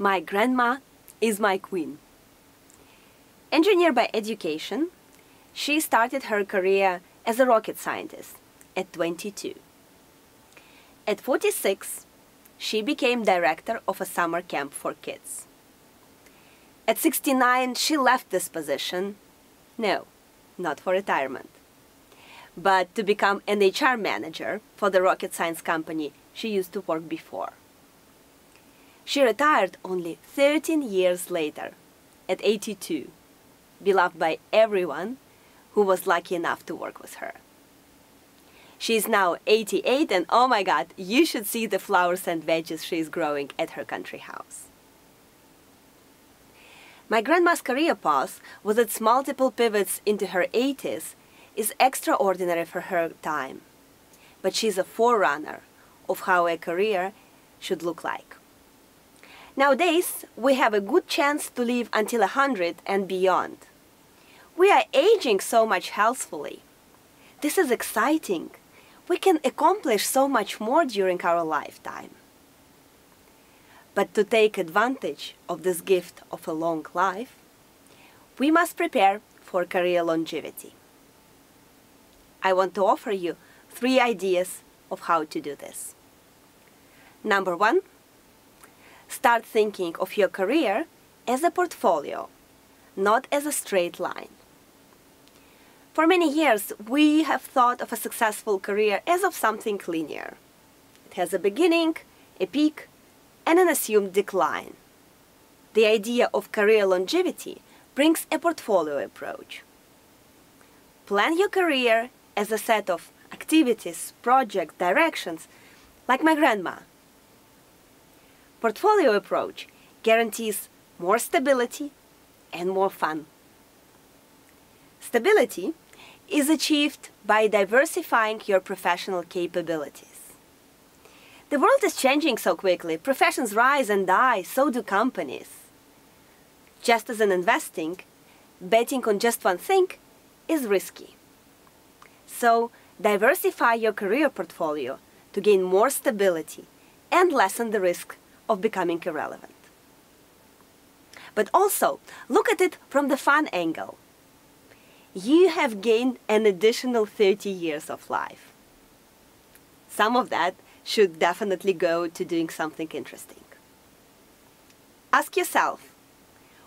My grandma is my queen. Engineer by education, she started her career as a rocket scientist at 22. At 46, she became director of a summer camp for kids. At 69, she left this position. No, not for retirement, but to become an HR manager for the rocket science company she used to work before. She retired only 13 years later, at 82, beloved by everyone who was lucky enough to work with her. She is now 88 and oh my god, you should see the flowers and veggies she is growing at her country house. My grandma's career path, with its multiple pivots into her 80s, is extraordinary for her time. But she's a forerunner of how a career should look like. Nowadays, we have a good chance to live until 100 and beyond. We are aging so much healthfully. This is exciting. We can accomplish so much more during our lifetime. But to take advantage of this gift of a long life, we must prepare for career longevity. I want to offer you three ideas of how to do this. Number one, start thinking of your career as a portfolio, not as a straight line. For many years, we have thought of a successful career as of something linear. It has a beginning, a peak, and an assumed decline. The idea of career longevity brings a portfolio approach. Plan your career as a set of activities, projects, directions, like my grandma portfolio approach guarantees more stability and more fun. Stability is achieved by diversifying your professional capabilities. The world is changing so quickly. Professions rise and die, so do companies. Just as in investing, betting on just one thing is risky. So, diversify your career portfolio to gain more stability and lessen the risk of becoming irrelevant. But also, look at it from the fun angle. You have gained an additional 30 years of life. Some of that should definitely go to doing something interesting. Ask yourself,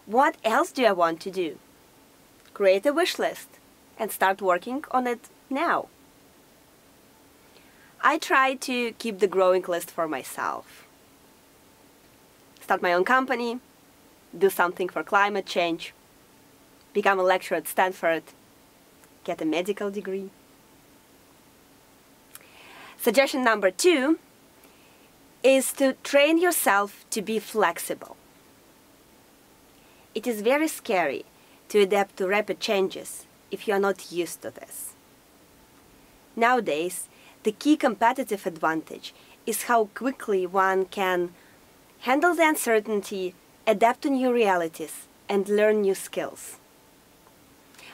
what else do I want to do? Create a wish list and start working on it now. I try to keep the growing list for myself start my own company, do something for climate change, become a lecturer at Stanford, get a medical degree. Suggestion number two is to train yourself to be flexible. It is very scary to adapt to rapid changes if you are not used to this. Nowadays, the key competitive advantage is how quickly one can handle the uncertainty, adapt to new realities, and learn new skills.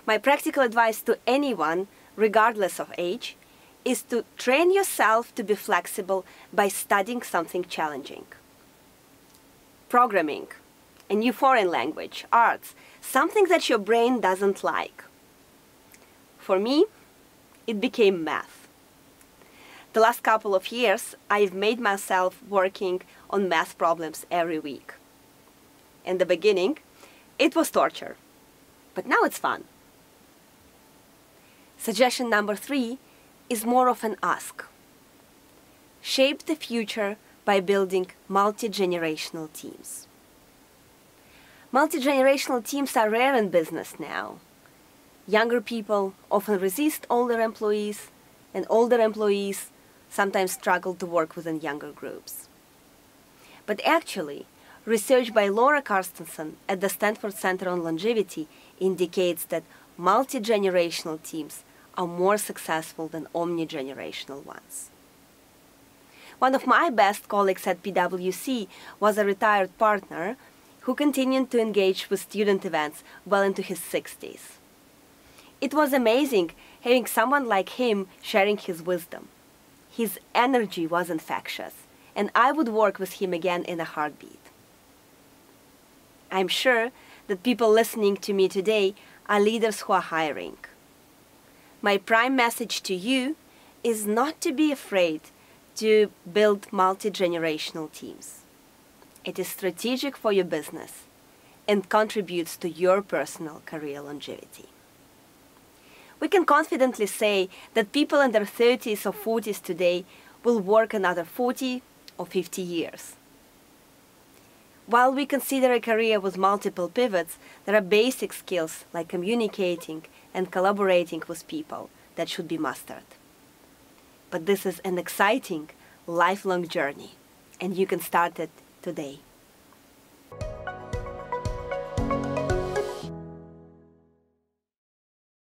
My practical advice to anyone, regardless of age, is to train yourself to be flexible by studying something challenging. Programming, a new foreign language, arts, something that your brain doesn't like. For me, it became math the last couple of years, I've made myself working on math problems every week. In the beginning, it was torture, but now it's fun. Suggestion number three is more of an ask. Shape the future by building multi-generational teams. Multi-generational teams are rare in business now. Younger people often resist older employees, and older employees sometimes struggle to work within younger groups. But actually, research by Laura Carstensen at the Stanford Center on Longevity indicates that multi-generational teams are more successful than omni-generational ones. One of my best colleagues at PwC was a retired partner who continued to engage with student events well into his 60s. It was amazing having someone like him sharing his wisdom. His energy was infectious, and I would work with him again in a heartbeat. I'm sure that people listening to me today are leaders who are hiring. My prime message to you is not to be afraid to build multi generational teams. It is strategic for your business and contributes to your personal career longevity. We can confidently say that people in their 30s or 40s today will work another 40 or 50 years. While we consider a career with multiple pivots, there are basic skills like communicating and collaborating with people that should be mastered. But this is an exciting, lifelong journey, and you can start it today.